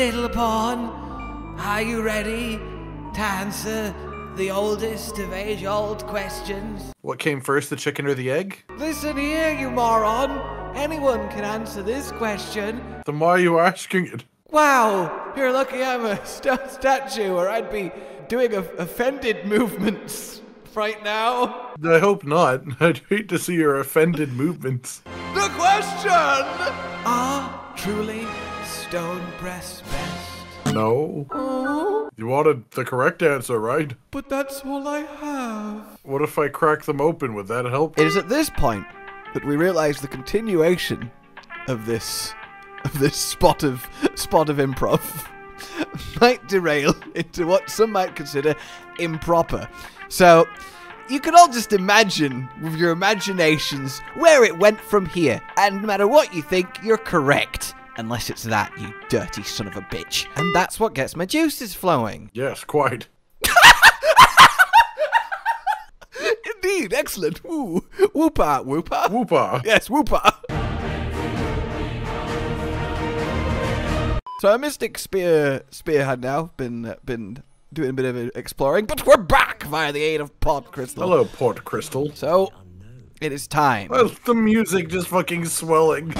Little pawn, are you ready to answer the oldest of age-old questions? What came first, the chicken or the egg? Listen here, you moron. Anyone can answer this question. Then why are you asking it? Wow, you're lucky I'm a st- statue, or I'd be doing a- offended movements right now. I hope not. I'd hate to see your offended movements. The question! Are truly stone breasts best? No. Oh, You wanted the correct answer, right? but that's all I have. What if I crack them open? Would that help? It is at this point that we realize the continuation of this of this spot of spot of improv might derail into what some might consider improper. So you can all just imagine with your imaginations where it went from here, and no matter what you think, you're correct. Unless it's that, you dirty son of a bitch. And that's what gets my juices flowing. Yes, quite. Indeed, excellent. Woo. Whoopa, whoopa. Whoopa. Yes, whoopa. So our mystic spear spear had now been been doing a bit of exploring, but we're back via the aid of Port Crystal. Hello, Port Crystal. So it is time. Well, the music just fucking swelling.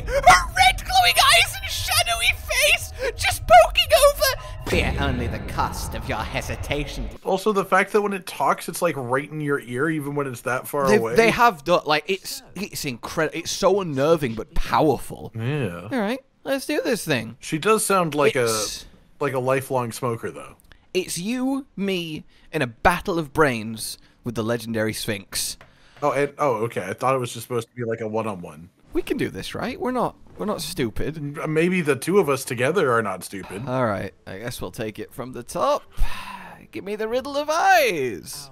Her red glowing eyes and shadowy face just poking over. Fear only the cost of your hesitation. Also, the fact that when it talks, it's like right in your ear, even when it's that far They, away. they have done like it's it's incredible. It's so unnerving but powerful. yeah. All right, let's do this thing. She does sound like It's- a like a lifelong smoker, though. It's you, me, in a battle of brains with the legendary Sphinx. Oh, and oh, okay. I thought it was just supposed to be like a one-on-one. We can do this, right? We're not we're not stupid. Uh, Maybe the two of us together are not stupid. All right, I guess we'll take it from the top. Give me the riddle of eyes.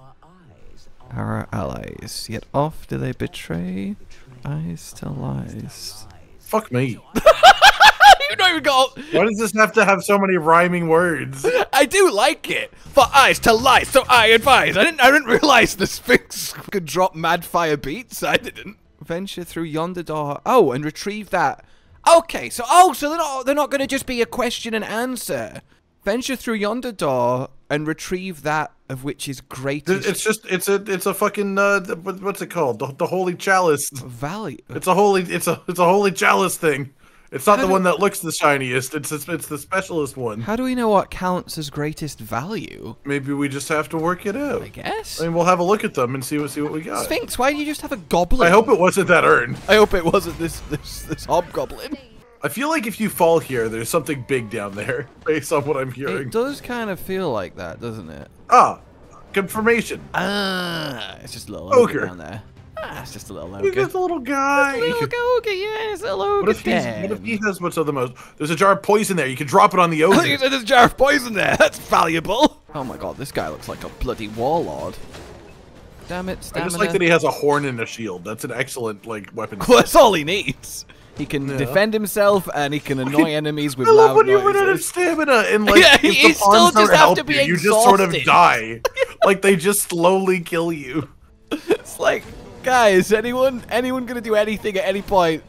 Our allies, yet oft do they betray eyes to lies. Fuck me. you don't even got. Why does this have to have so many rhyming words? I do like it. For eyes to lies, so I advise. I didn't. I didn't realize the Sphinx could drop mad fire beats. I didn't. Venture through yonder door. Oh, and retrieve that. Okay, so oh, so they're not. They're not going to just be a question and answer. Venture through yonder door and retrieve that of which is greatest It's just it's a it's a fucking uh what's it called? The, the holy chalice. value. It's a holy it's a it's a holy chalice thing. It's not How the one that looks the shiniest. It's it's, it's the specialist one. How do we know what counts as greatest value? Maybe we just have to work it out. I guess. I mean, we'll have a look at them and see what see what we got. Sphinx, why do you just have a goblin? I hope it wasn't that urn. I hope it wasn't this this this hobgoblin. I feel like if you fall here, there's something big down there, based on what I'm hearing. It does kind of feel like that, doesn't it? Ah, confirmation. Ah, it's just a little ogre down there. Ah, it's just a little He's just a little guy. Little ogre, yeah, it's a little ogre. What if what if he has what's of the most? There's a jar of poison there. You can drop it on the ogre. There's a jar of poison there. That's valuable. Oh my god, this guy looks like a bloody warlord. Damn it, stamina. I just like that he has a horn and a shield. That's an excellent like weapon. Well, that's all he needs. He can Yeah. defend himself and he can annoy enemies with I love loud when you run out of stamina and like Yeah, if the you still pawns just don't have help to be you, you just sort of die. like they just slowly kill you. It's like, guys, anyone, anyone gonna do anything at any point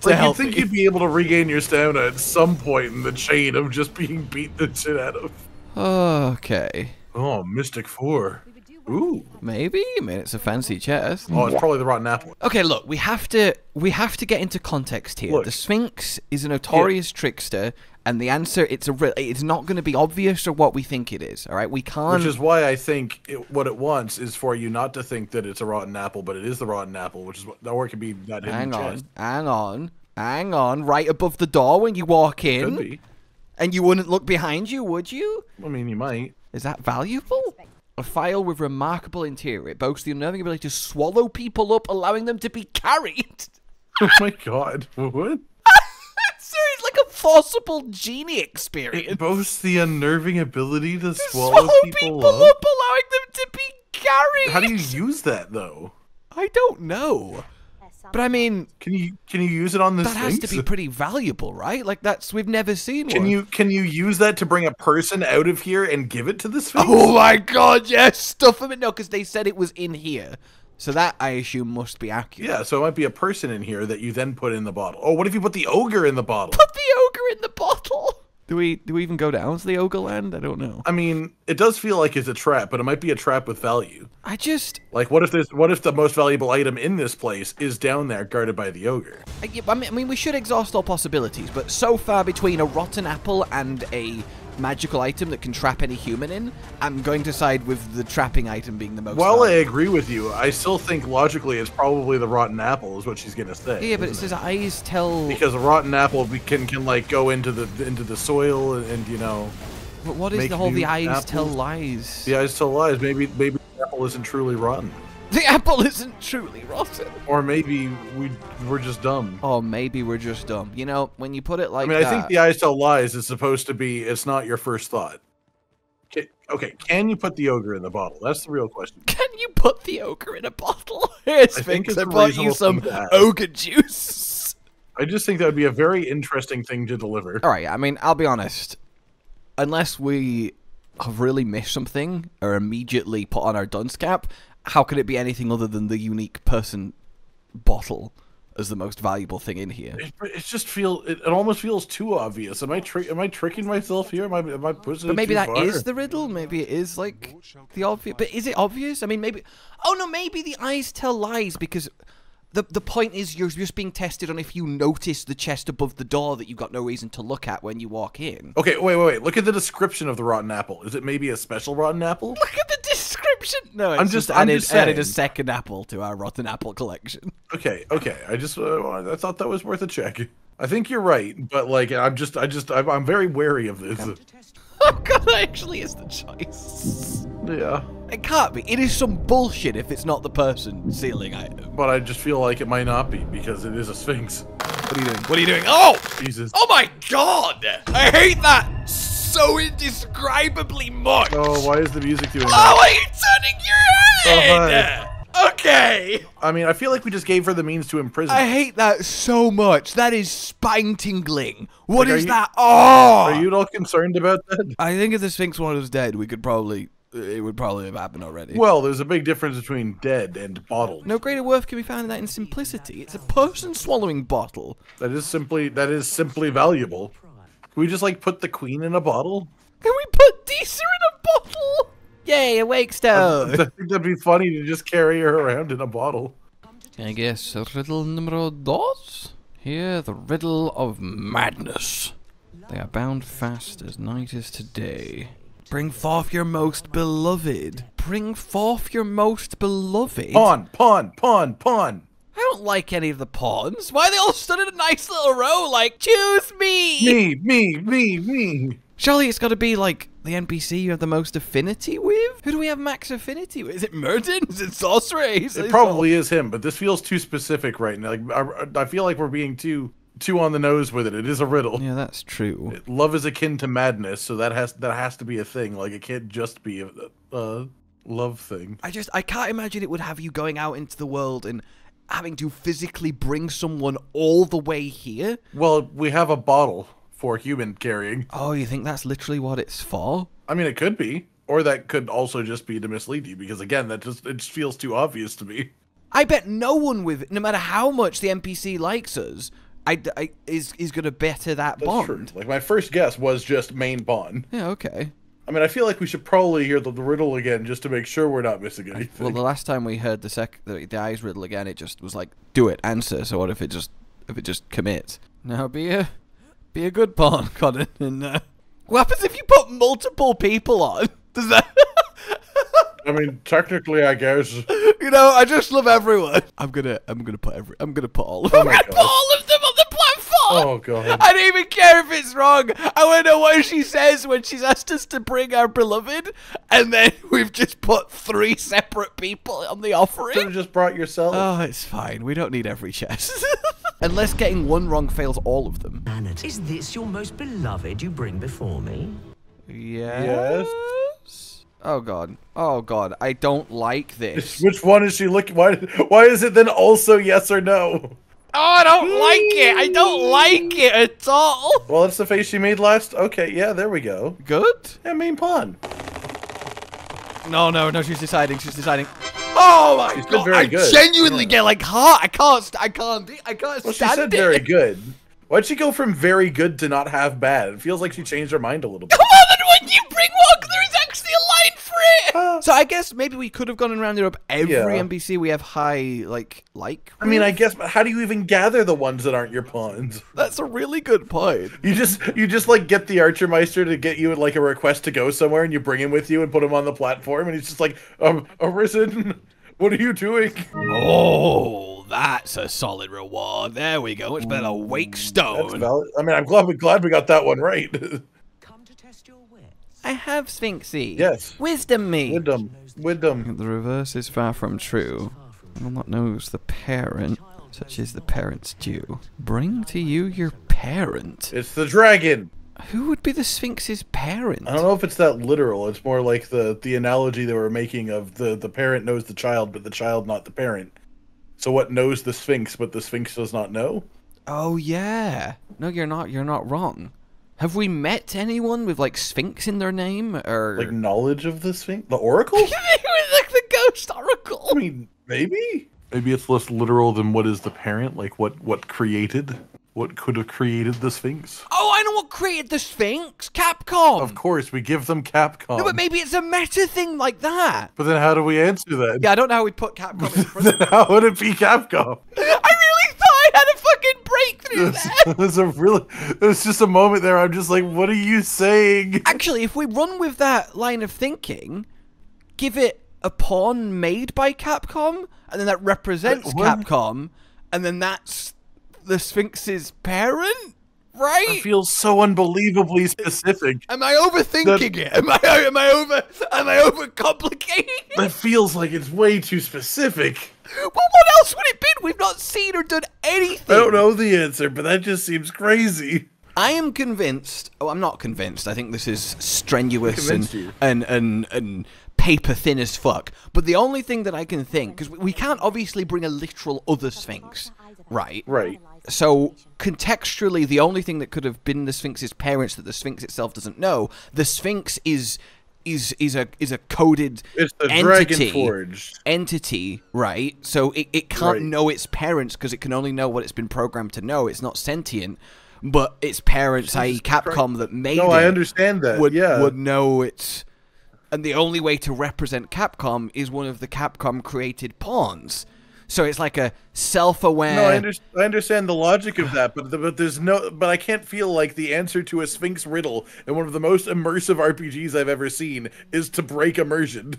to Like you help think me? you'd be able to regain your stamina at some point in the chain of just being beat the shit out of. Okay, Oh, Mystic Four. Ooh. maybe. I mean, it's a fancy chest. Oh, it's probably the rotten apple. Okay, look, we have to we have to get into context here. Look. The Sphinx is a notorious trickster, and the answer it's a re- it's not going to be obvious or what we think it is. All right, we can't. Which is why I think it, what it wants is for you not to think that it's a rotten apple, but it is the rotten apple, which is what, or it could be that hidden hang on, chest. hang on, hang on. Right above the door when you walk in, Could be. and you wouldn't look behind you, would you? I mean, you might. Is that valuable? A file with remarkable interior. It boasts the unnerving ability to swallow people up, allowing them to be carried. Oh my god. What? So it's like a forcible genie experience. It boasts the unnerving ability to, to swallow, people, people up. allowing them to be carried. How do you use that though? I don't know. But I mean, Can you can you use it on the that has to be pretty valuable, right? Like that's we've never seen Can one. you can you use that to bring a person out of here and give it to Sphinx? Oh my god, yes, stuff them in. No, because they said it was in here. So that I assume must be accurate. Yeah, so it might be a person in here that you then put in the bottle. Oh, what if you put the ogre in the bottle? Put the ogre in the bottle. Do we do we even go down to the ogre land? I don't know. I mean, it does feel like it's a trap, but it might be a trap with value. I just Like, what if there's what if the most valuable item in this place is down there, guarded by the ogre? I, yeah, I mean, I mean, we should exhaust all possibilities, but so far between a rotten apple and a magical item that can trap any human in, I'm going to side with the trapping item being the most. While I agree with you, I still think logically it's probably the rotten apple is what she's gonna say. yeah, but it isn't says eyes tell. because a rotten apple be- can can like go into the into the soil and, and you know But what is the whole the eyes tell lies? the eyes tell lies. Maybe maybe the apple isn't truly rotten, The apple isn't truly rotten. or maybe we we're just dumb. Oh, maybe we're just dumb. You know, when you put it I like mean, that. I think the eyes tell lies is supposed to be it's not your first thought. Okay, can you put the ogre in the bottle? That's the real question. Can you put the ogre in a bottle? Here, think it's I a bought you some thing to ask. ogre juice. I just think that would be a very interesting thing to deliver. All right, I mean, I'll be honest. Unless we have really missed something or immediately put on our dunce cap, how could it be anything other than the unique person bottle as the most valuable thing in here? It, it just feel it, it almost feels too obvious. Am I tri- am I tricking myself here? Am I am I pushing But maybe that far? is the riddle. Maybe it is like the obvious. But is it obvious? I mean, maybe. Oh no, maybe the eyes tell lies because the the point is you're just being tested on if you notice the chest above the door that you've got no reason to look at when you walk in. Okay, wait, wait, wait. Look at the description of the rotten apple. Is it maybe a special rotten apple? Look at the description. No, it's I'm just, just- I'm added, just added a second apple to our rotten apple collection. Okay, okay. I just uh, I thought that was worth a check. I think you're right, but like I'm just I just I'm, I'm very wary of this. Oh god, that actually is the choice. Yeah, It can't be. It is some bullshit if it's not the person sealing item. but I just feel like it might not be because it is a sphinx. What are you doing? What are you doing? Oh! Jesus. Oh my god! I hate that so indescribably much! Oh, why is the music doing Oh, that? are you turning your oh, head? okay! I mean, I feel like we just gave her the means to imprison. I hate that so much. That is spine tingling. What Like, is you- that? Oh! Are ah! you at all concerned about that? I think if the Sphinx one was dead, we could probably. It would probably have happened already. Well, there's a big difference between dead and bottled. No greater worth can be found in that in simplicity. It's a person swallowing bottle. That is simply that is simply valuable. Can we just like put the queen in a bottle? Can we put Disa in a bottle? Yay, awake I stone. I think that'd be funny to just carry her around in a bottle. I guess riddle numero dos? Here, the riddle of madness. They are bound fast as night is today. Bring forth your most beloved. Bring forth your most beloved. Pawn, pawn, pawn, pawn. I don't like any of the pawns. Why are they all stood in a nice little row like, choose me? Me, me, me, me. Surely it's got to be like the NPC you have the most affinity with? Who do we have max affinity with? Is it Merton? Is it Sorcerer? He's- It probably is him, but this feels too specific right now. Like I, I feel like we're being too too on the nose with it. It is a riddle. Yeah, that's true. Love is akin to madness, so that has that has to be a thing. Like it can't just be a, a love thing. I just I can't imagine it would have you going out into the world and having to physically bring someone all the way here. Well, we have a bottle for human carrying. Oh, you think that's literally what it's for? I mean, it could be, or that could also just be to mislead you. Because again, that just it just feels too obvious to me. I bet no one with no matter how much the NPC likes us, I, I- is is gonna better that That's bond. true. Like my first guess was just main pawn. Yeah, okay. I mean, I feel like we should probably hear the, the riddle again just to make sure we're not missing anything. Well, the last time we heard the sec the, the eyes riddle again, it just was like, do it, answer. So what if it just if it just commits? Now be a be a good pawn, Conan. And uh, what happens if you put multiple people on? Does that? I mean, technically, I guess. you know, I just love everyone. I'm gonna I'm gonna put every I'm gonna put all of them. I'm Oh, oh god. I don't even care if it's wrong. I want to know what she says when she's asked us to bring our beloved, and then we've just put three separate people on the Should offering. have just brought yourself. Oh, it's fine. We don't need every chest. Unless getting one wrong fails all of them. Vanity. Is this your most beloved you bring before me? Yes. Oh god. Oh god. I don't like this. Which one is she looking? Why? Why is it then also yes or no? Oh, I don't like it. I don't like it at all. Well, that's the face she made last. Okay, yeah, there we go. Good? Yeah, main pawn. No, no, no. She's deciding. She's deciding. Oh, my She's been god! very I good. genuinely Yeah. get like heart. I can't. I can't. I can't Well, she stand said it. very good. Why'd she go from very good to not have bad? It feels like she changed her mind a little bit. Come on, then when you bring one, there is actually a line for it. so I guess maybe we could have gone and rounded up every Yeah. NPC we have high like like. I mean, I guess, but how do you even gather the ones that aren't your pawns? that's a really good point. You just you just like get the Archermeister to get you like a request to go somewhere, and you bring him with you and put him on the platform, and he's just like, um, Arisen, what are you doing? Oh, that's a solid reward. There we go. It's better mm, wake That's stone. valid. I mean, I'm glad we glad we got that one right. Come to test your wits. I have Sphinxy. Yes. Wisdom me. Wisdom, wisdom. The reverse is far from true. One that knows the parent, such as the parent's due. Bring to you your parent. It's the dragon. Who would be the Sphinx's parent? I don't know if it's that literal. It's more like the the analogy they were making of the the parent knows the child, but the child not the parent. So what knows the Sphinx, but the Sphinx does not know? Oh yeah. No, you're not. You're not wrong. Have we met anyone with like Sphinx in their name or Like knowledge of the Sphinx, the Oracle. like the ghost oracle? I mean, maybe. Maybe it's less literal than what is the parent, like what what created, what could have created the Sphinx. Oh, I know what created the Sphinx. Capcom. Of course, we give them Capcom. No, but maybe it's a meta thing like that. But then how do we answer that? Yeah, I don't know how we put Capcom in front. then how would it be Capcom? I really thought I had a fucking breakthrough there. There's a really, there's just a moment there. I'm just like, what are you saying? Actually, if we run with that line of thinking, give it a pawn made by Capcom, and then that represents? Capcom, and then that's the Sphinx's parent, Right? It feels so unbelievably specific. Am I overthinking it? Am I am I over am I overcomplicating it? That feels like it's way too specific. Well, what else would it be? We've not seen or done anything. I don't know the answer, but that just seems crazy. I am convinced. Oh, I'm not convinced. I think this is strenuous and, and and and paper thin as fuck. But the only thing that I can think, because we can't obviously bring a literal other Sphinx, right? Right. So contextually, the only thing that could have been the Sphinx's parents that the Sphinx itself doesn't know, the Sphinx is is is a is a coded entity entity, right? So it, it can't Right. know its parents because it can only know what it's been programmed to know. It's not sentient, but its parents, i.e., Capcom, that made No, it, I understand that. would yeah. would know its. And the only way to represent Capcom is one of the Capcom created pawns. So it's like a self-aware. No, I, under- I understand the logic of that, but the, but there's no, but I can't feel like the answer to a Sphinx riddle in one of the most immersive RPGs I've ever seen is to break immersion.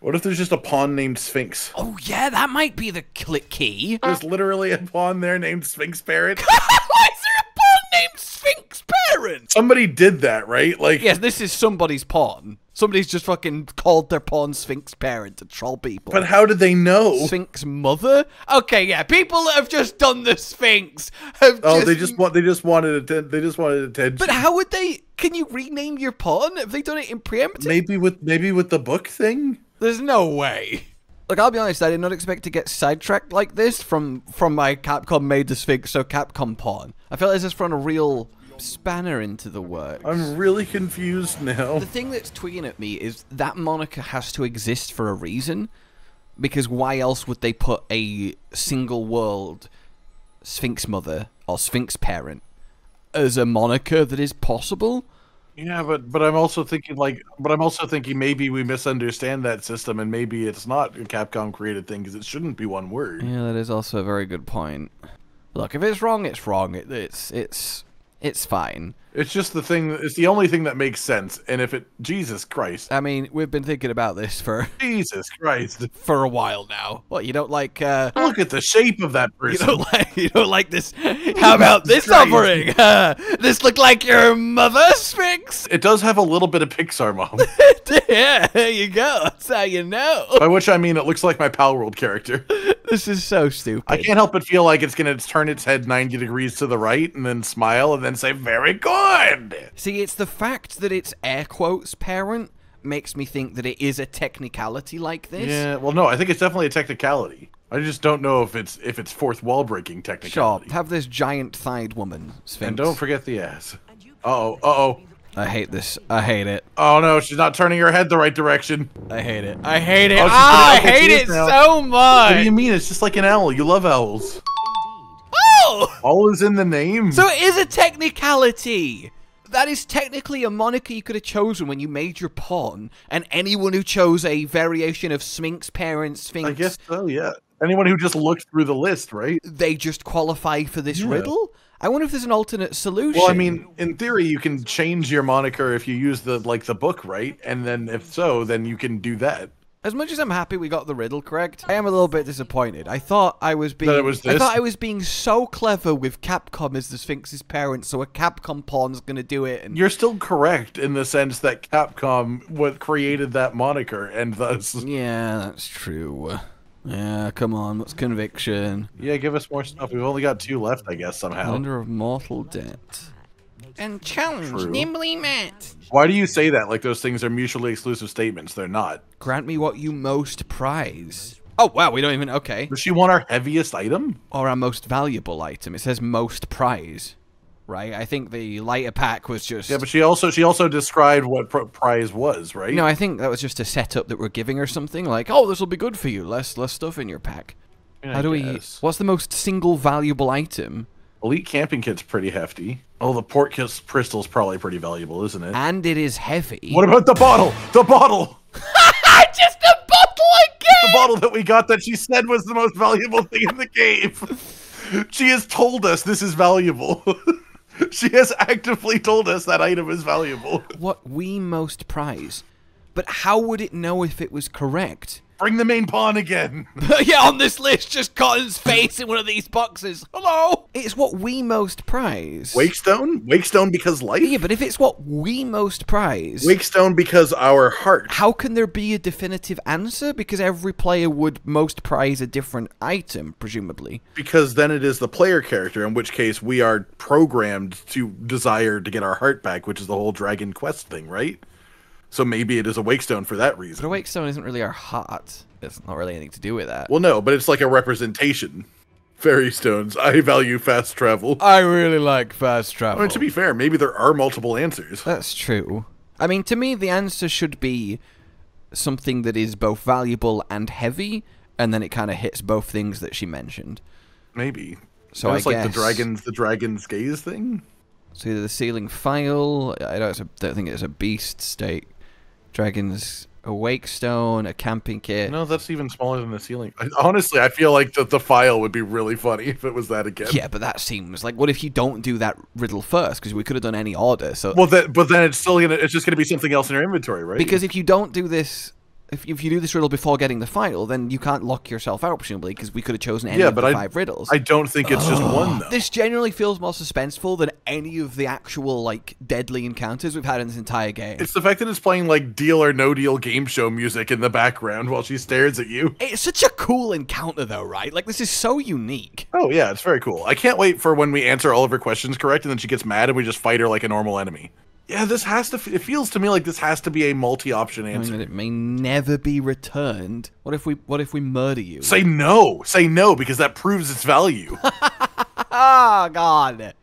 What if there's just a pawn named Sphinx? Oh yeah, that might be the click key. There's literally a pawn there named Sphinx Parent. Why is there a pawn named Sphinx Parent? Somebody did that, right? Like, Yes, this is somebody's pawn. Somebody's just fucking called their pawn Sphinx Parent to troll people. but how did they know? Sphinx Mother? Okay, yeah, people that have just done the Sphinx have Oh, just... they just want, they just wanted atten- they just wanted attention. But how would they... Can you rename your pawn? Have they done it in preemptive? maybe with maybe with the book thing. There's no way. Look, I'll be honest, I did not expect to get sidetracked like this from from my Capcom made the Sphinx, so Capcom pawn. I felt this is from a real spanner into the works. I'm really confused now. The thing that's tweaking at me is that moniker has to exist for a reason. Because why else would they put a single world Sphinx mother or Sphinx parent as a moniker that is possible? Yeah, but but I'm also thinking like, but I'm also thinking maybe we misunderstand that system, and maybe it's not a Capcom created thing because it shouldn't be one word. Yeah, that is also a very good point. Look, if it's wrong, it's wrong. It, it's it's it's fine. It's just the thing. It's the only thing that makes sense. And if it, Jesus Christ, I mean, we've been thinking about this for Jesus Christ, for a while now. What you don't like? uh look at the shape of that You don't like you don't like this? How about this Christ. offering? Uh, this look like your mother, Sphinx? It does have a little bit of Pixar mom, yeah, there you go. That's how you know. by which I mean it looks like my Palworld character. This is so stupid. I can't help but feel like it's gonna turn its head 90 degrees to the right and then smile and then say very See, it's the fact that it's air quotes parent makes me think that it is a technicality like this. Yeah, well, no, I think it's definitely a technicality. I just don't know if it's if it's fourth wall breaking technicality. Sure, have this giant thighed woman, Sphinx. And don't forget the ass. Uh oh, uh oh. I hate this. I hate it. Oh no, she's not turning her head the right direction. I hate it. I hate it. Oh, Ah, I hate it now. so much. What do you mean? It's just like an owl. You love owls. All is in the name. So it is a technicality. That is technically a moniker you could have chosen when you made your pawn, and anyone who chose a variation of Sphinx parents, Sphinx, I guess so. Yeah. Anyone who just looked through the list, right? they just qualify for this Yeah. riddle. I wonder if there's an alternate solution. Well, I mean, in theory, you can change your moniker if you use the like the book, right? And then if so, then you can do that. As much as I'm happy we got the riddle correct, I am a little bit disappointed. I thought I was being was I thought I was being so clever with Capcom as the Sphinx's parent, so a Capcom pawn's gonna do it. And You're still correct in the sense that Capcom what created that moniker, and thus, yeah, that's true. Yeah, come on, what's conviction? yeah, give us more stuff. We've only got two left, I guess somehow. Under of mortal debt. And challenge True. nimbly met. Why do you say that? Like those things are mutually exclusive statements. They're not. Grant me what you most prize. Oh wow, we don't even okay. Does she want our heaviest item? Or our most valuable item. It says most prize. Right? I think the lighter pack was just Yeah, but she also she also described what pr- prize was, right? No, I think that was just a setup that we're giving her something like, "Oh, this will be good for you. Less less stuff in your pack." Yeah, How I do we? guess. What's the most single valuable item? Elite camping kit's pretty hefty. Oh, the port crystal's probably pretty valuable, isn't it? And it is heavy. What about the bottle? The bottle! just a bottle again! The bottle that we got that she said was the most valuable thing in the game. She has told us this is valuable. she has actively told us that item is valuable. What we most prize. But how would it know if it was correct? Bring the main pawn again. yeah, on this list, just Cotton's face in one of these boxes. Hello. It's what we most prize. Wakestone? Wakestone because life? Yeah, but if it's what we most prize, Wakestone because our heart. how can there be a definitive answer? Because every player would most prize a different item, presumably. Because then it is the player character, in which case we are programmed to desire to get our heart back, which is the whole Dragon Quest thing, right? So maybe it is a Wakestone for that reason. But reason. a wake stone isn't really our heart. It's not really anything to do with that. Well, no, but it's like a representation. Fairy stones. I value fast travel. I really like fast I travel. mean, to be fair, maybe there are multiple answers. That's true. I mean, to me, the answer should be something that is both valuable and heavy, and then it kind of hits both things that she mentioned. Maybe. So So I it's like the dragon's the dragon's gaze thing. So either the ceiling file, I don't, don't think it's a beast state, dragon's awake stone, a camping kit. No, that's even smaller than the ceiling. I, honestly, I feel like the, the file would be really funny if it was that again. Yeah, but that seems like what if you don't do that riddle first? Because we could have done any order. So Well, that but then it's still gonna it's just gonna be something else in your inventory, right? because if you don't do this, if, if you do this riddle before getting the file, then you can't lock yourself out presumably because we could have chosen any yeah, of but the I five riddles. I don't think it's just one though. This genuinely feels more suspenseful than any of the actual like deadly encounters we've had in this entire game. It's the fact that it's playing like deal or no deal game show music in the background while she stares at you. It's such a cool encounter though, right? Like this is so unique. Oh yeah, it's very cool. I can't wait for when we answer all of her questions correct and then she gets mad and we just fight her like a normal enemy. Yeah, this has to. f- It feels to me like this has to be a multi-option I answer. mean, it may never be returned. What if we what if we murder you? Say no. Say no because that proves its value. oh God.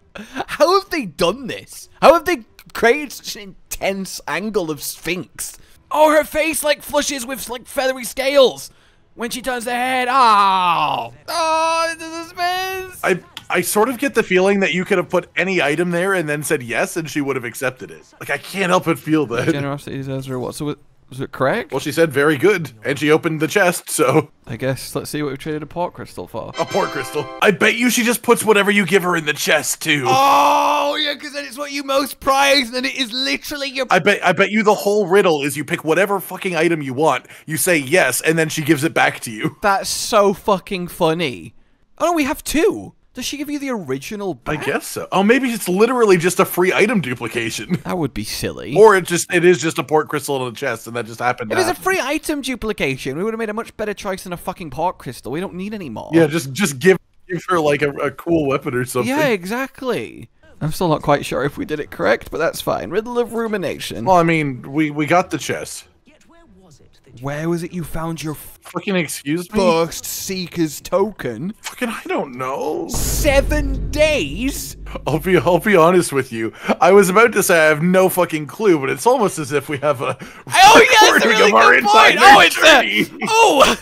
How have they done this? How have they created such an intense angle of Sphinx? Oh, her face like flushes with like feathery scales when she turns the head. Oh, oh, the suspense. I I sort of get the feeling that you could have put any item there and then said yes and she would have accepted it. Like I can't help but feel that. Generosity deserves her what? So was was it correct? Well, she said very good, and she opened the chest, so I guess let's see what we've traded a port crystal for. a port crystal. I bet you she just puts whatever you give her in the chest too. Oh, yeah, because then it's what you most prize, and it is literally your. I bet I bet you the whole riddle is you pick whatever fucking item you want, you say yes, and then she gives it back to you. That's so fucking funny. Oh, no, we have two. Does she give you the original? I guess so. Oh, maybe it's literally just a free item duplication. That would be silly. Or it just it is just a port crystal in the chest and that just happened. if to it's a free item duplication, we would have made a much better choice than a fucking port crystal. We don't need any more. Yeah, just just give give her like a, a cool weapon or something. Yeah, exactly. I'm still not quite sure if we did it correct, but that's fine. Riddle of rumination. Well, I mean, we we got the chest. Yet where was it Where was it you found your Fucking excuse me. first Seeker's token? Fucking, I don't know. Seven days? I'll be, I'll be honest with you. I was about to say I have no fucking clue, but it's almost as if we have a Oh yeah, it's a recording really of our point. Oh, it's uh, journey. a, oh,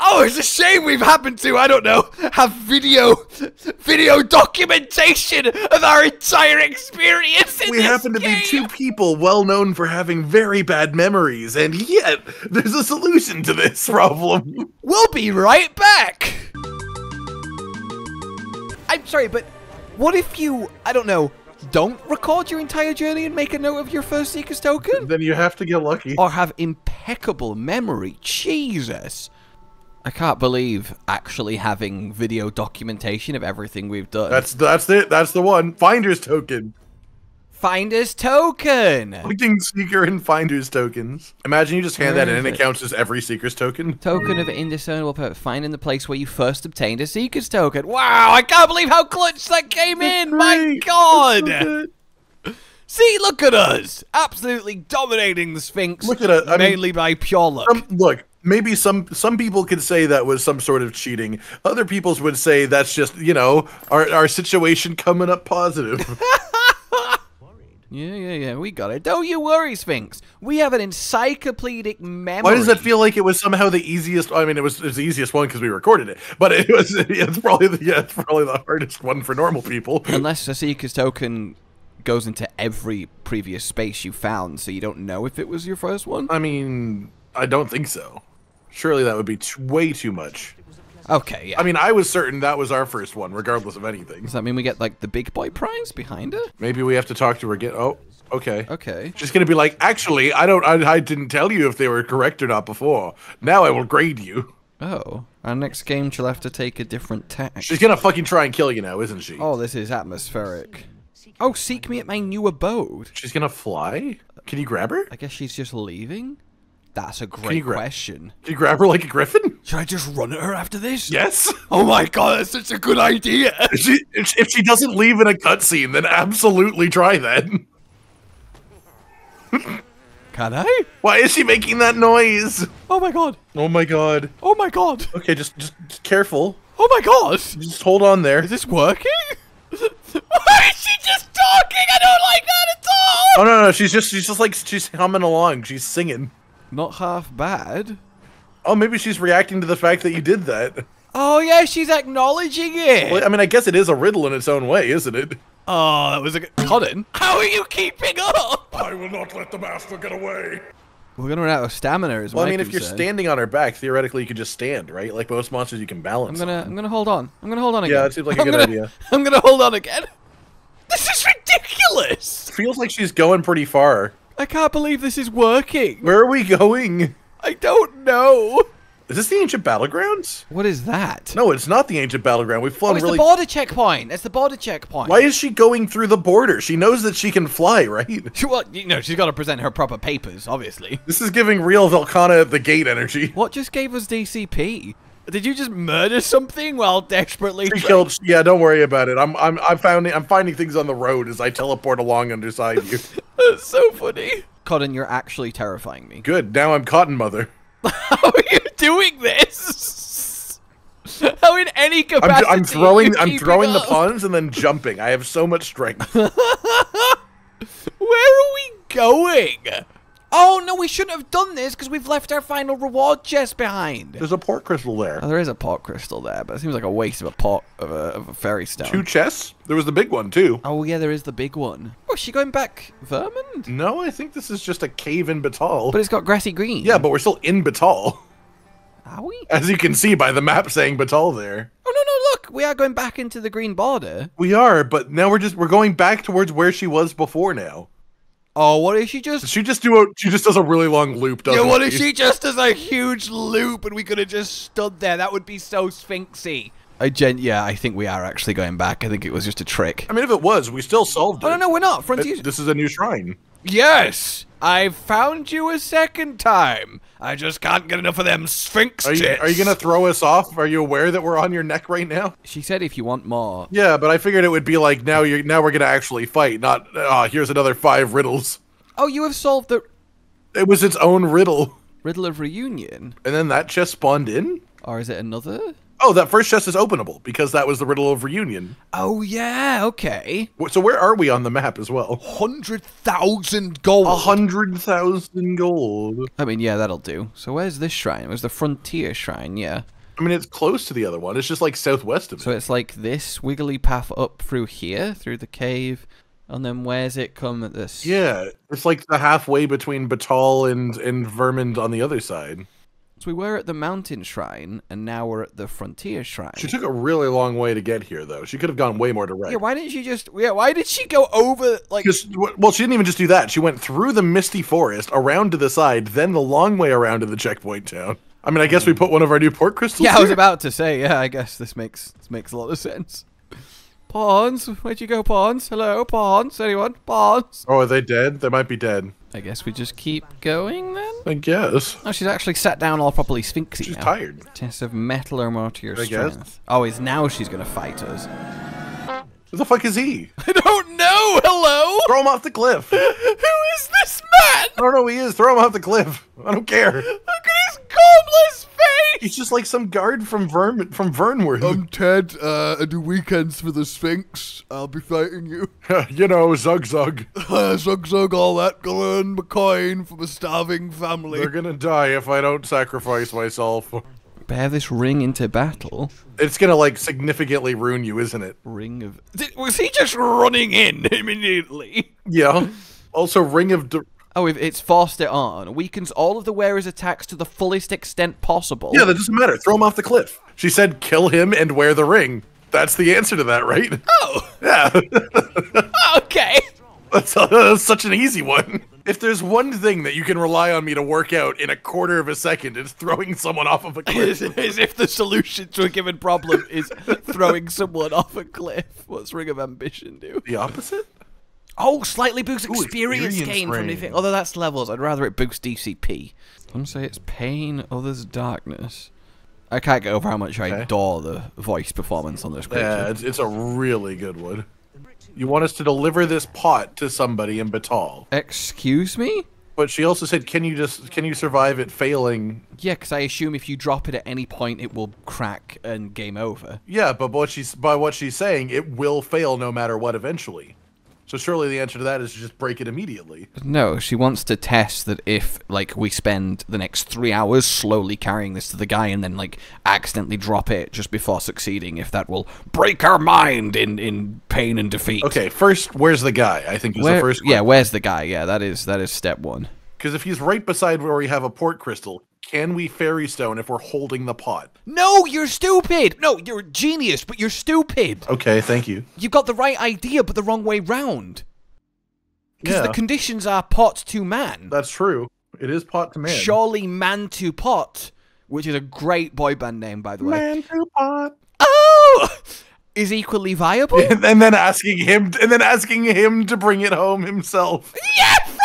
oh, it's a shame we've happened to I don't know have video, video documentation of our entire experience. In we happen to game. be two people well known for having very bad memories, and yet there's a solution to this problem. We'll be right back. I'm sorry, but what if you, I don't know, don't record your entire journey and make a note of your first Seeker's token? then you have to get lucky. Or have impeccable memory? Jesus. I can't believe actually having video documentation of everything we've done. That's that's it. That's the one. Finder's token. Finder's token. Collecting seeker and finder's tokens. Imagine you just hand that in and Where it? counts as every seeker's token. Token of indiscernible purpose. Find in the place where you first obtained a Seeker's token. Wow, I can't believe how clutch that came in. My God. That's. See, look at us. Absolutely dominating the Sphinx. Look at it, I mean- mainly by pure luck. Um, look, maybe some some people could say that was some sort of cheating. Other peoples would say that's just you know our our situation coming up positive. yeah, yeah, yeah. We got it. Don't you worry, Sphinx. We have an encyclopedic memory. Why does that feel like it was somehow the easiest? I mean, it was, it was the easiest one because we recorded it, but it was it's probably the yeah, it's probably the hardest one for normal people. Unless a Seeker's token goes into every previous space you found, so you don't know if it was your first one. I mean, I don't think so. Surely that would be t- way too much. Okay, yeah. I mean, I was certain that was our first one, regardless of anything. does that mean we get like the big boy prize behind it? Maybe we have to talk to her again. Oh, okay. Okay. She's gonna be like, actually, I don't, I, I didn't tell you if they were correct or not before. Now I will grade you. Oh, our next game she'll have to take a different tack. She's gonna fucking try and kill you now, isn't she? Oh, this is atmospheric. Oh, seek me at my new abode. She's gonna fly. Can you grab her? I guess she's just leaving? That's a great grab- question. Can you grab her like a griffin? Should I just run at her after this? Yes. Oh my god, that's such a good idea. If she, if, if she doesn't leave in a cutscene, then absolutely try that. Can I? Why is she making that noise? Oh my god. Oh my god. Oh my god. Okay, just just, just careful. Oh my god. Just hold on there. Is this working? Why is she just talking? I don't like that at all. Oh no no, she's just she's just like she's humming along. She's singing. Not half bad. Oh, maybe she's reacting to the fact that you did that. Oh yeah, she's acknowledging it. Well, I mean, I guess it is a riddle in its own way, isn't it? Oh, that was a good. Colin, how are you keeping up? I will not let the master get away. We're gonna run out of stamina. Is Well, I my mean, if you're concern. standing on her back, theoretically you could just stand, right? Like most monsters, you can balance. I'm gonna, I'm gonna hold on. I'm gonna hold on again. Yeah, it seems like a I'm good gonna- idea. I'm gonna hold on again. This is ridiculous. Feels like she's going pretty far. I can't believe this is working. Where are we going? I don't know. Is this the ancient battlegrounds? What is that? No, it's not the ancient battleground. We've oh, flown it's really. the border checkpoint. It's the border checkpoint. Why is she going through the border? She knows that she can fly, right? She, well, you know, she's got to present her proper papers, obviously. This is giving real Volcana at the gate energy. What just gave us DCP? Did you just murder something while desperately? She killed. Yeah, don't worry about it. I'm I'm I'm finding I'm finding things on the road as I teleport along underside you. That's so funny. Cotton, you're actually terrifying me. Good. Now I'm Cotton Mother. How are you doing this? How in any capacity? I'm? I'm throwing I'm throwing the up? puns and then jumping. I have so much strength. Where are we going? Oh no, we shouldn't have done this because we've left our final reward chest behind. There's a port crystal there. Oh, there is a pot crystal there, but it seems like a waste of a pot of a, of a fairy stone. Two chests. There was the big one too. Oh yeah, there is the big one. Oh, is she going back Vermond? No, I think this is just a cave in Batal. But it's got grassy green. yeah, but we're still in Batal, Are we? as you can see by the map saying Batal there. Oh no no look, we are going back into the green border. We are, but now we're just we're going back towards where she was before now. Oh, what if she just? She just do a she just does a really long loop, doesn't Yeah, what if she? she just does a huge loop and we could have just stood there? That would be so sphinxy. I gen yeah, I think we are actually going back. I think it was just a trick. I mean, if it was, we still solved it. Oh no, no, we're not. Frontier. This is a new shrine. Yes, I found you a second time. I just can't get enough of them sphinx Are you, tits. are you gonna throw us off? Are you aware that we're on your neck right now? She said if you want more. Yeah, but I figured it would be like now you're now we're gonna actually fight, not ah here's another five riddles. Oh, you have solved the. It was its own riddle. Riddle of Reunion, And then that chest spawned in? or is it another? Oh, that first chest is openable because that was the riddle of reunion. Oh yeah, okay. So where are we on the map as well? Hundred thousand gold. A hundred thousand gold. I mean, yeah, that'll do. So where's this shrine? It was the Frontier Shrine, yeah. I mean, it's close to the other one. It's just like southwest of it. So it's like this wiggly path up through here, through the cave, and then where's it come at this? yeah, it's like the halfway between Batal and and Vermond on the other side. So we were at the Mountain Shrine, and now we're at the Frontier Shrine. She took a really long way to get here, though. She could have gone way more direct. yeah, why didn't she just? Yeah, why did she go over like? Well, she didn't even just do that. She went through the misty forest, around to the side, then the long way around to the checkpoint town. I mean, I guess we mm. put one of our new port crystals. Yeah, I was about to say. Yeah, I guess this makes this makes a lot of sense. Pawns, where'd you go, Pawns? Hello, Pawns. Anyone? Pawns. Oh, are they dead? They might be dead. I guess we just keep going then. I guess. Oh, she's actually sat down all properly sphinxy She's now. tired. Test of metal or more to your I guess. strength. Oh, is now she's gonna fight us? Who the fuck is he? I don't know. Hello. Throw him off the cliff. Who is this man? I don't know who he is. Throw him off the cliff. I don't care. Look at his gormless face. He's just like some guard from Vern from Vernworth. I'm Ted. Uh, I do weekends for the Sphinx. I'll be fighting you. you know, Zug Zug. zug zug, all that. Go earn my coin from a starving family. They're gonna die if I don't sacrifice myself. Bear this ring into battle. It's gonna like significantly ruin you, isn't it? Ring of. Did, was he just running in immediately? Yeah. Also, Ring of. Oh, it's forced it on. Weakens all of the wearer's attacks to the fullest extent possible. yeah, that doesn't matter. Throw him off the cliff. She said, "Kill him and wear the ring." That's the answer to that, right? Oh, Yeah. okay. That's, uh, that's such an easy one. If there's one thing that you can rely on me to work out in a quarter of a second, it's throwing someone off of a cliff. as if the solution to a given problem is throwing someone off a cliff. What's Ring of Ambition do? the opposite? Oh, slightly boosts experience, experience gain from range. anything. Although that's levels, I'd rather it boosts DCP. Some say it's pain, others darkness. I can't get over how much I adore the voice performance on this creature. Yeah, it's, it's a really good one. You want us to deliver this pot to somebody in Batal. Excuse me? But she also said, "Can you just can you survive it failing?" Yeah, because I assume if you drop it at any point, it will crack and game over. Yeah, but what she's by what she's saying, it will fail no matter what eventually. So surely the answer to that is to just break it immediately. No, she wants to test that if, like, we spend the next three hours slowly carrying this to the guy and then, like, accidentally drop it just before succeeding, if that will break our mind in, in pain and defeat. Okay, first, where's the guy? I think is Where, the first. yeah, where's the guy? Yeah, that is that is step one. Because if he's right beside where we have a port crystal, can we fairy stone if we're holding the pot? No, you're stupid. No, you're a genius, but you're stupid. Okay, thank you. You got the right idea, but the wrong way round. Because Yeah. the conditions are pot to man. That's true. It is pot to man. Surely man to pot, which is a great boy band name, by the way. Man to pot. Oh, is equally viable. And, then asking him, and then asking him to bring it home himself. yeah, from this frontier.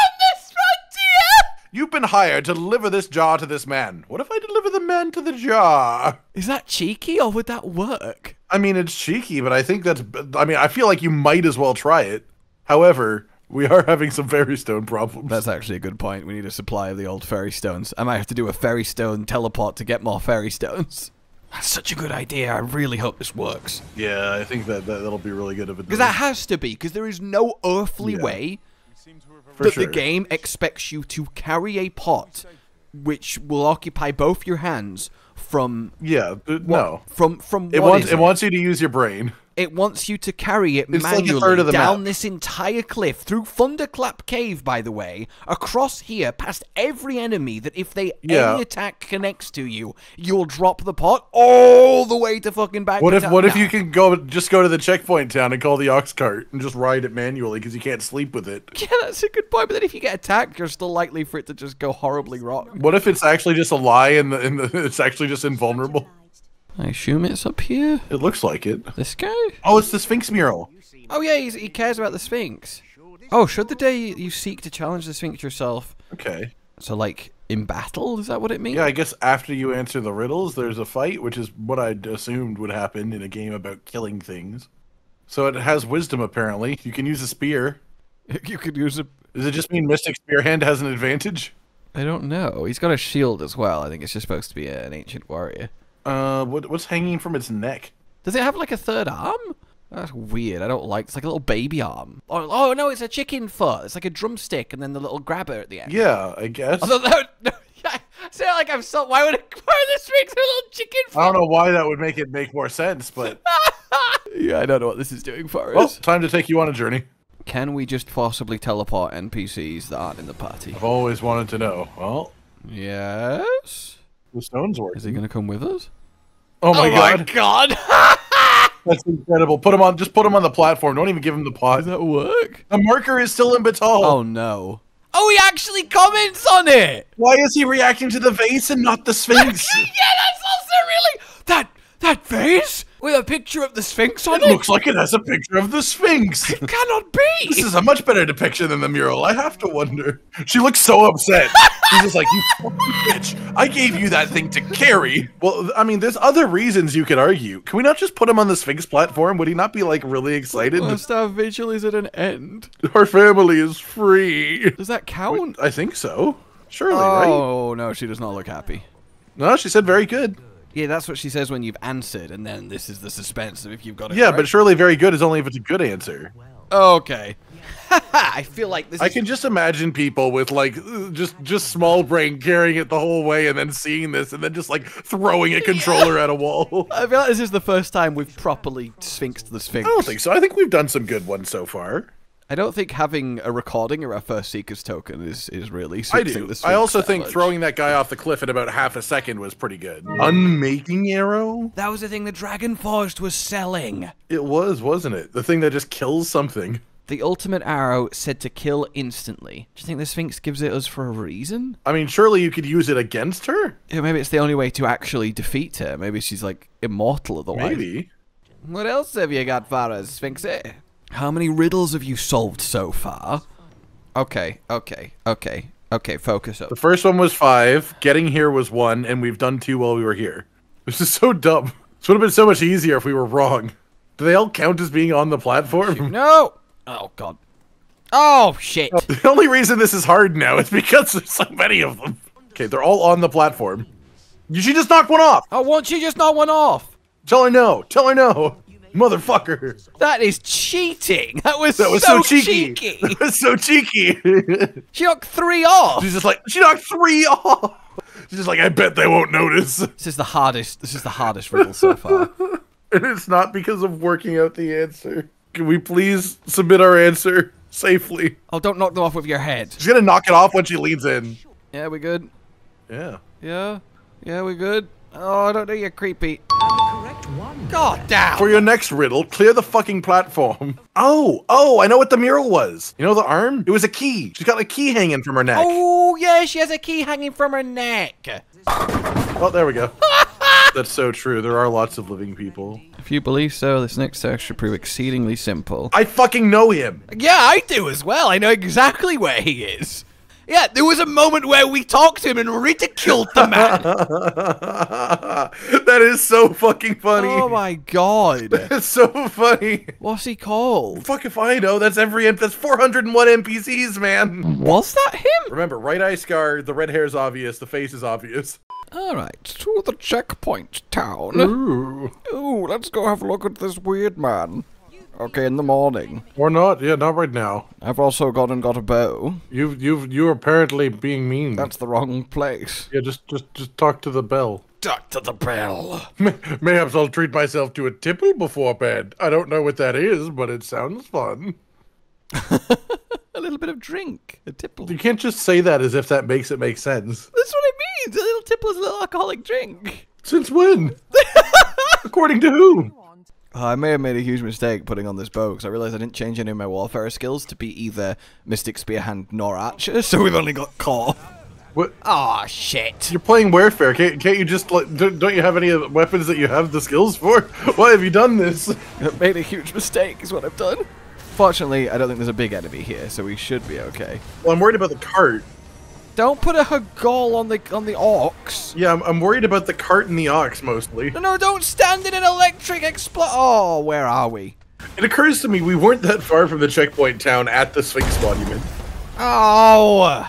You've been hired to deliver this jar to this man. What if I deliver the man to the jar? Is that cheeky or would that work? I mean, it's cheeky, but I think that's. I mean, I feel like you might as well try it. However, we are having some fairy stone problems. That's actually a good point. We need a supply of the old fairy stones. I might have to do a fairy stone teleport to get more fairy stones. That's such a good idea. I really hope this works. yeah, I think that, that that'll be really good of it. Because that has to be, because there is no earthly Yeah. way that sure. the game expects you to carry a pot which will occupy both your hands from Yeah, uh, th- no. from from It what wants is it wants you to use your brain. It wants you to carry it It's manually the down map. this entire cliff through Thunderclap Cave, by the way, across here, past every enemy. That if they Yeah. any attack connects to you, you'll drop the pot all the way to fucking back. What if what if you can go just go to the checkpoint town and call the ox cart and just ride it manually because you can't sleep with it? Yeah, that's a good point. But then if you get attacked, you're still likely for it to just go horribly wrong. What if it's actually just a lie and, the, and the, it's actually just invulnerable? I assume it's up here. It looks like it. This guy? Oh, it's the Sphinx mural. Oh yeah, he's, he cares about the Sphinx. Oh, should the day you seek to challenge the Sphinx yourself? Okay. So like in battle, is that what it means? Yeah, I guess after you answer the riddles, there's a fight, which is what I'd assumed would happen in a game about killing things. So it has wisdom, apparently. You can use a spear. you could use a Does it just mean Mystic Spearhand has an advantage? I don't know. He's got a shield as well. I think it's just supposed to be an ancient warrior. Uh, what, what's hanging from its neck? Does it have like a third arm? That's weird. I don't like. It's like a little baby arm. Oh, oh no, it's a chicken foot. It's like a drumstick and then the little grabber at the end. Yeah, I guess. Although that would, I sound like I'm so. Why would it? Why would this make a little chicken foot? I don't know why that would make it make more sense, but yeah, I don't know what this is doing for well, us. time to take you on a journey. Can we just possibly teleport NPCs that aren't in the party? I've always wanted to know. Well, Yes. the stones work. Is he gonna come with us? Oh my oh god, god! that's incredible! Put him on. Just put him on the platform. Don't even give him the pot. Does that work? The marker is still in Batal. Oh no. Oh, he actually comments on it. Why is he reacting to the vase and not the Sphinx? yeah, that's also really that that vase with a picture of the Sphinx on it it. looks like it has a picture of the Sphinx. It cannot be. This is a much better depiction than the mural. I have to wonder. She looks so upset. She's just like, you bitch. I gave you that thing to carry. Well, I mean, there's other reasons you could argue. Can we not just put him on the Sphinx platform? Would he not be like really excited? Must our vigil is at an end. Our family is free. Does that count? I think so. Surely, oh, right? Oh no, she does not look happy. No, she said very good. Yeah, that's what she says when you've answered, and then this is the suspense of if you've got it. Yeah, but surely very good is only if it's a good answer. okay. I feel like this. I can just imagine people with like just just small brain carrying it the whole way and then seeing this and then just like throwing a controller at a wall. I feel like this is the first time we've properly sphinxed the sphinx. I don't think so. I think we've done some good ones so far. I don't think having a recording of our first Seeker's token is, is really I do. the I also think much. throwing that guy off the cliff in about half a second was pretty good. Unmaking arrow? That was the thing the Dragonforged was selling. It was, wasn't it? The thing that just kills something. The ultimate arrow said to kill instantly. Do you think the Sphinx gives it us for a reason? I mean, surely you could use it against her? Yeah, maybe it's the only way to actually defeat her. Maybe she's like immortal otherwise. Maybe. What else have you got for us, Sphinxy? How many riddles have you solved so far? Okay, okay, okay, okay, focus up. The first one was five, getting here was one, and we've done two while we were here. This is so dumb. This would have been so much easier if we were wrong. Do they all count as being on the platform? No! Oh, God. Oh, shit. The only reason this is hard now is because there's so many of them. Okay, they're all on the platform. You should just knock one off. Oh, won't you just knock one off? Tell her no. Tell her no. Motherfucker. That is cheating. That was, That was so, cheeky. That was so cheeky. she knocked three off. She's just like, she knocked three off. She's just like, I bet they won't notice. This is the hardest. This is the hardest riddle so far. And it's not because of working out the answer. Can we please submit our answer safely? Oh, don't knock them off with your head. She's gonna knock it off when she leans in. Yeah, we good? Yeah. Yeah? Yeah, we good? Oh, I don't know, you're creepy. Correct one. God damn! For your next riddle, clear the fucking platform. Oh, oh, I know what the mural was. You know the arm? It was a key. She's got a key hanging from her neck. Oh, yeah, she has a key hanging from her neck. Oh, there we go. That's so true. There are lots of living people. If you believe so, this next search should prove exceedingly simple. I fucking know him. Yeah, I do as well. I know exactly where he is. Yeah, there was a moment where we talked to him and ridiculed the man. that is so fucking funny. oh my god. That's so funny. What's he called? Fuck if I know. That's every that's 401 NPCs, man. Was that him? Remember, right eye scar, the red hair is obvious, the face is obvious. Alright, to the checkpoint town. Ooh. Ooh, let's go have a look at this weird man. Okay, in the morning. Or not? Yeah, not right now. I've also gone and got a bow. You've you've you're apparently being mean. That's the wrong place. yeah, just just just talk to the bell. Talk to the bell. Mayhaps I'll treat myself to a tipple before bed. I don't know what that is, but it sounds fun. A little bit of drink. A tipple. You can't just say that as if that makes it make sense. That's what it means. A little tipple is a little alcoholic drink. Since when? According to who? I may have made a huge mistake putting on this bow because I realized I didn't change any of my Warfarer skills to be either Mystic Spearhand nor Archer, so we've only got Core. What? Aw, shit. You're playing Warfarer. Can't, can't you just like? Don't, don't you have any weapons that you have the skills for? Why have you done this? I made a huge mistake, is what I've done. Fortunately, I don't think there's a big enemy here, so we should be okay. Well, I'm worried about the cart. Don't put a Hagol on the on the ox. Yeah, I'm, I'm worried about the cart and the ox mostly. No, no, don't stand in an electric explo- Oh, where are we? It occurs to me we weren't that far from the checkpoint town at the Sphinx Monument. Oh!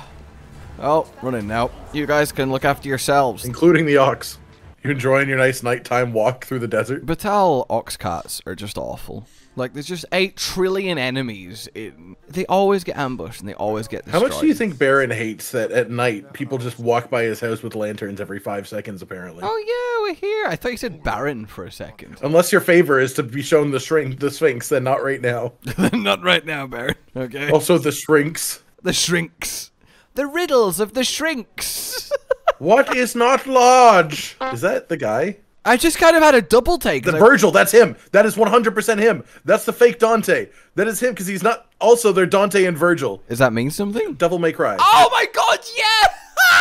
Oh, running now. You guys can look after yourselves. including the ox. You enjoying your nice nighttime walk through the desert? Battahl ox cats are just awful. Like, there's just 8 trillion enemies. In... They always get ambushed and they always get Destroyed. How much do you think Baron hates that at night people just walk by his house with lanterns every five seconds, apparently? Oh, yeah, we're here. I thought you said Baron for a second. Unless your favor is to be shown the shrink, the Sphinx, then not right now. Not right now, Baron. Okay. Also, the shrinks. The shrinks. The riddles of the shrinks. What is not large? Is that the guy? I just kind of had a double take. The 'cause I- Virgil, that's him. That is 100% him. That's the fake Dante. That is him because he's not. Also, they're Dante and Virgil. Does that mean something? Devil May Cry. Oh my god, yeah!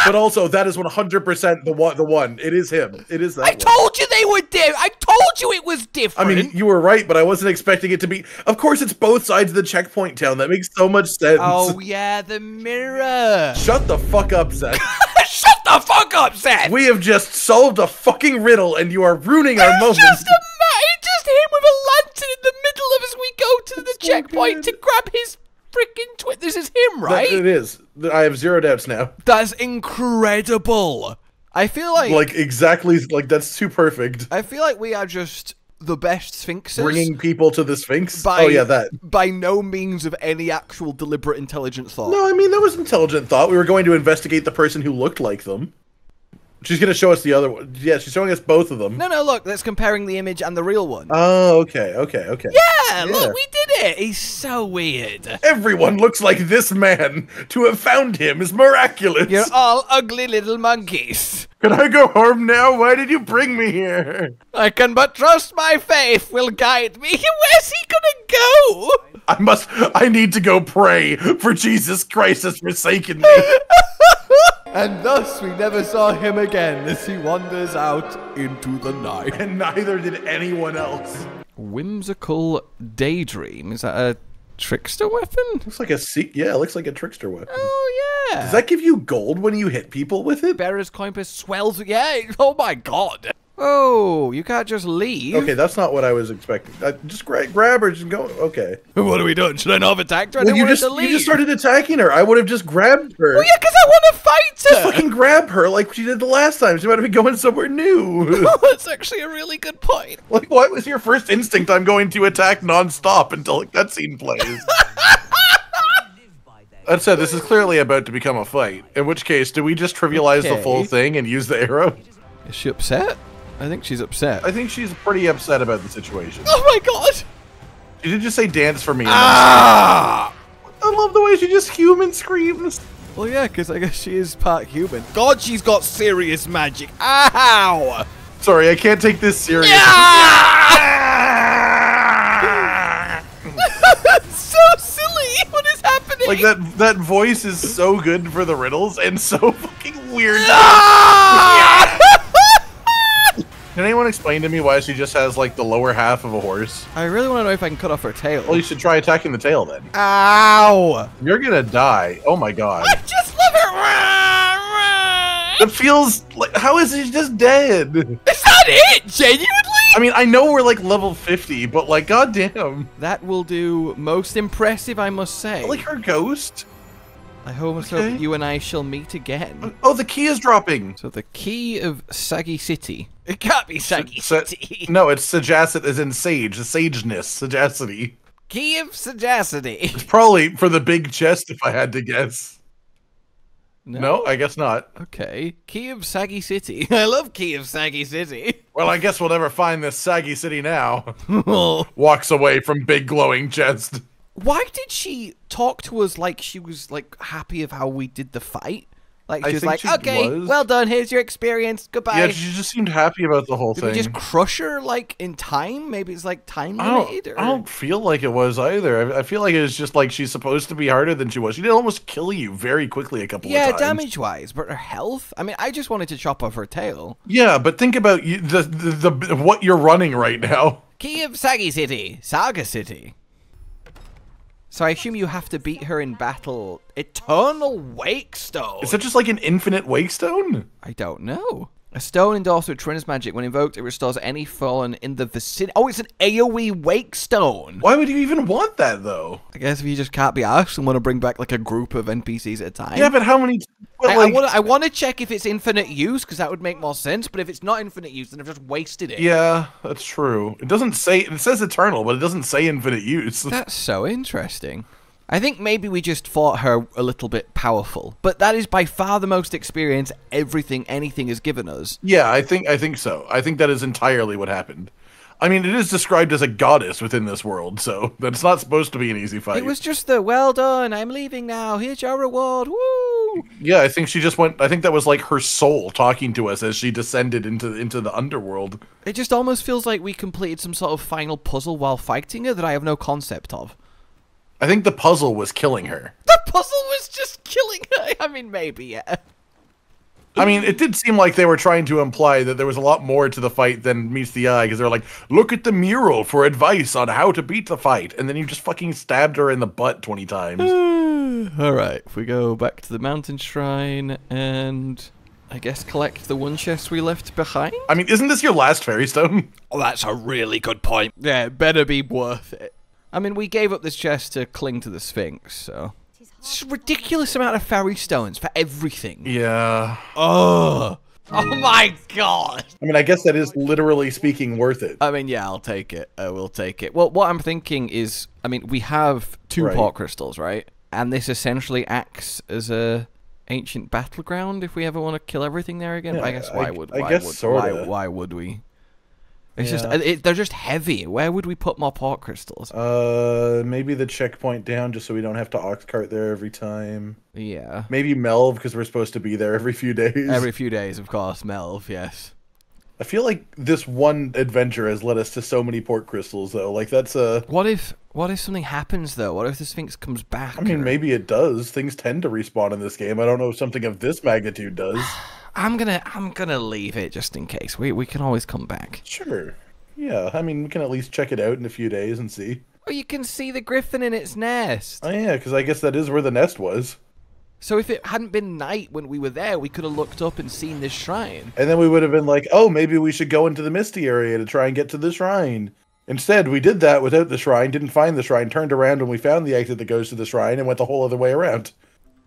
But also, that is 100% the one. The one. It is him. It is that. I one. told you they were different. I told you it was different. I mean, you were right, but I wasn't expecting it to be. Of course, it's both sides of the checkpoint town. That makes so much sense. oh yeah, the mirror. Shut the fuck up, Zach. Shut the fuck up, Seth. we have just solved a fucking riddle, and you are ruining our moment. Just a ma- it's just him with a lantern in the middle of as we go to the checkpoint to grab his freaking twin. This is him, That- right? It is. I have zero doubts now. That's incredible. I feel like, Like exactly. Like that's too perfect. I feel like we are just the best sphinxes. Bringing people to the Sphinx. Oh, by, oh yeah, that. by no means of any actual deliberate intelligent thought. No, I mean that was intelligent thought. We were going to investigate the person who looked like them. She's gonna show us the other one. Yeah, she's showing us both of them. No, no, look, that's comparing the image and the real one. Oh, okay, okay, okay. yeah, yeah. look, we did it. He's so weird. Everyone looks like this man. To have found him is miraculous. You're all ugly little monkeys. Can I go home now? Why did you bring me here? I can but trust my faith will guide me. Where's he gonna go? I must. I need to go pray, for Jesus Christ has forsaken me. And thus we never saw him again as he wanders out into the night. and neither did anyone else. Whimsical daydream. Is that a trickster weapon? Looks like a se- yeah. It looks like a trickster weapon. Oh yeah. Does that give you gold when you hit people with it? Bearer's Coimpus swells. Yeah. Oh my god. Oh, you can't just leave. Okay, that's not what I was expecting. Uh, just gra- grab her and go. Okay. What are we doing? Should I not have attacked her? I Well, you just you just started attacking her. I would have just grabbed her. Oh yeah, because I want to fight her. Just Fucking grab her like she did the last time. She might have been going somewhere new. Oh, that's actually a really good point. like, what was your first instinct? I'm going to attack nonstop until that scene plays. That said, this is clearly about to become a fight. In which case, do we just trivialize the full thing and use the arrow? Is she upset? I think she's upset. I think she's pretty upset about the situation. oh my god! She did just say dance for me. Ah! I love the way she just human screams. Well, yeah, because I guess she is part human. God, she's got serious magic. Ow! Sorry, I can't take this seriously. serious. so silly! What is happening? Like that that voice is so good for the riddles and so fucking weird. Ah! Can anyone explain to me why she just has like the lower half of a horse? I really want to know if I can cut off her tail. Well, you should try attacking the tail then. Ow! You're gonna die. Oh my god. I just love her. It feels like how is he just dead? Is that it? Genuinely? I mean, I know we're like level 50, but like goddamn. That will do most impressive, I must say. Like her ghost? I hope Okay. hope you and I shall meet again. Oh, the key is dropping. So the key of Sagi City. It can't be Sagi Sa- City. no, it's sagacity as in sage, the sageness, sagacity. Key of Sagacity. It's probably for the big chest if I had to guess. No, I guess not. Okay. Key of Sagi City. I love Key of Sagi City. Well, I guess we'll never find this saggy city now. Walks away from big glowing chest. Why did she talk to us like she was like happy of how we did the fight? Like I she was like, she "Okay, was. well done. Here's your experience. Goodbye." Yeah, she just seemed happy about the whole did thing. just crush her like in time? Maybe it's like time I limited. Or... I don't feel like it was either. I, I feel like it was just like she's supposed to be harder than she was. She did almost kill you very quickly a couple Yeah, of times. Yeah, damage wise, but her health. I mean, I just wanted to chop off her tail. Yeah, but think about you, the, the the what you're running right now. Key of Sagi City, Saga City. So I assume you have to beat her in battle. Eternal Wake Stone. Is that just like an infinite wake stone? I don't know. A stone endorsed with Trinus magic. When invoked, it restores any fallen in the vicinity. Oh, it's an AoE Wake Stone. Why would you even want that though? I guess if you just can't be asked and want to bring back like a group of NPCs at a time. Yeah, but how many But, I, like- I want I want to check if it's infinite use because that would make more sense. But if it's not infinite use, then I've just wasted it. Yeah, that's true. It doesn't say it says eternal, but it doesn't say infinite use. That's so interesting. I think maybe we just thought her a little bit powerful, but that is by far the most experience everything anything has given us. Yeah, I think I think so. I think that is entirely what happened. I mean, it is described as a goddess within this world, so that's not supposed to be an easy fight. It was just the well done. I'm leaving now. Here's your reward. Woo! yeah, I think she just went. I think that was like her soul talking to us as she descended into into the underworld. It just almost feels like we completed some sort of final puzzle while fighting her that I have no concept of. I think the puzzle was killing her. The puzzle was just killing her. I mean, maybe yeah. I mean, it did seem like they were trying to imply that there was a lot more to the fight than meets the eye, because they're like, look at the mural for advice on how to beat the fight, and then you just fucking stabbed her in the butt 20 times. All right, if we go back to the mountain shrine and I guess collect the one chest we left behind. I mean, isn't this your last fairy stone? Oh, that's a really good point. Yeah, it better be worth it. I mean, we gave up this chest to cling to the Sphinx, so it's a ridiculous amount of fairy stones for everything. Yeah. Oh, oh my god. I mean, I guess that is literally speaking worth it. I mean, yeah, I'll take it. I will take it. Well, what I'm thinking is, I mean, we have two Right. port crystals, right? And this essentially acts as a ancient battleground if we ever want to kill everything there again. But I guess why I- would I why guess would sorta. why, why would we? It's just it, they're just heavy. Where would we put more port crystals? Uh, maybe the checkpoint down just so we don't have to ox cart there every time. yeah, Maybe Melve because we're supposed to be there every few days. every few days, of course. Melve, yes. I feel like this one adventure has led us to so many port crystals, though. Like that's a. What if what if something happens though? What if the Sphinx comes back? I mean, or- maybe it does. Things tend to respawn in this game. I don't know if something of this magnitude does. I'm gonna I'm gonna leave it just in case. We we can always come back. Sure. Yeah, I mean, we can at least check it out in a few days and see. Oh, you can see the griffin in its nest. Oh yeah, because I guess that is where the nest was. So if it hadn't been night when we were there, we could have looked up and seen this shrine. And then we would have been like, oh, maybe we should go into the Misty area to try and get to the shrine. Instead, we did that without the shrine, didn't find the shrine, turned around when we found the exit that goes to the shrine, and went the whole other way around.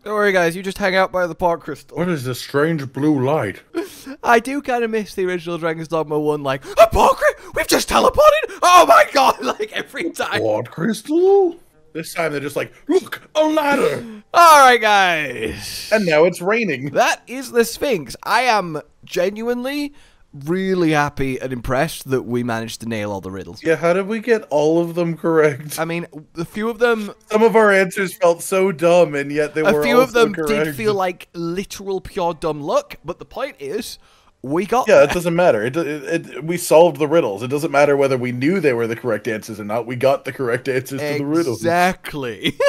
Don't worry, guys. You just hang out by the port crystal. What is this strange blue light? I do kind of miss the original Dragon's Dogma one. Like a park We've just teleported. Oh my god! Like every time. What crystal? This time they're just like, look, a ladder! All right, guys. And now it's raining. That is the Sphinx. I am genuinely really happy and impressed that we managed to nail all the riddles. Yeah, how did we get all of them correct? I mean, a few of them Some of our answers felt so dumb, and yet they were a few of them correct. did feel like literal pure dumb luck, but the point is, we got Yeah, there. it doesn't matter. It, it, it we solved the riddles. It doesn't matter whether we knew they were the correct answers or not. We got the correct answers to the riddles. Exactly.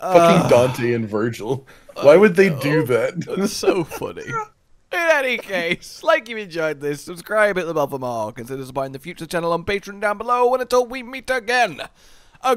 Fucking Dante and Virgil. Why would they do that? That's so funny. In any case, like you enjoyed this, subscribe, hit the bell for more. Consider supporting the future channel on Patreon down below. And until we meet again, a